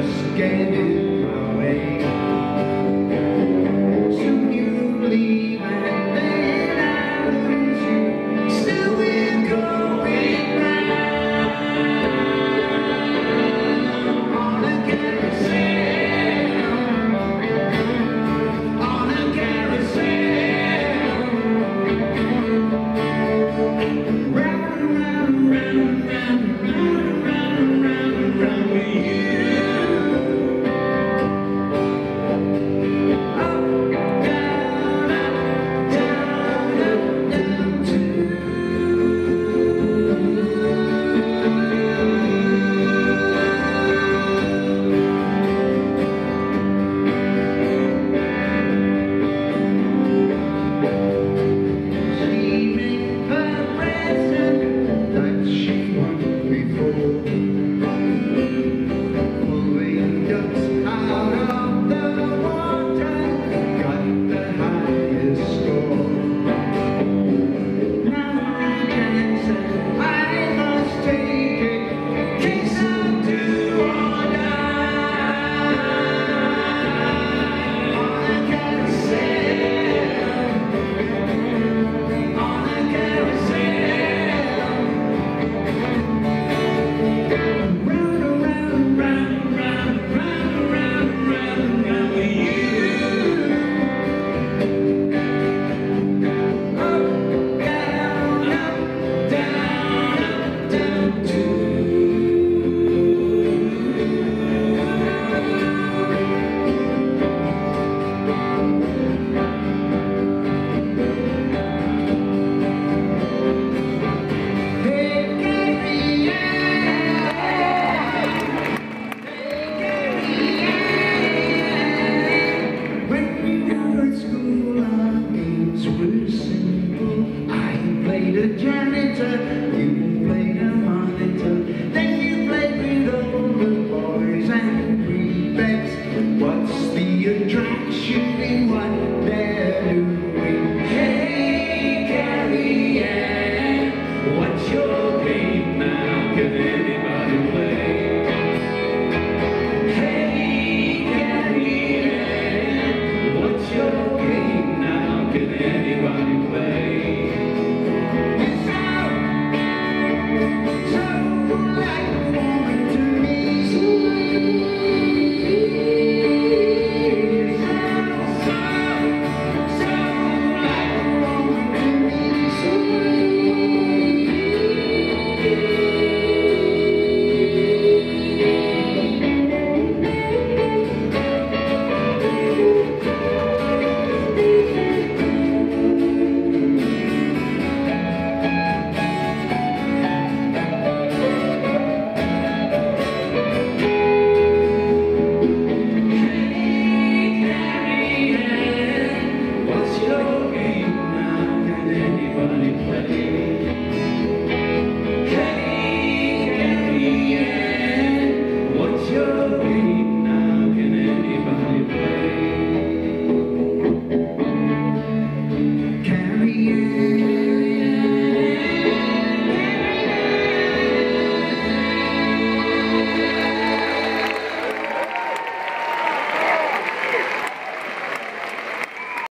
just gave it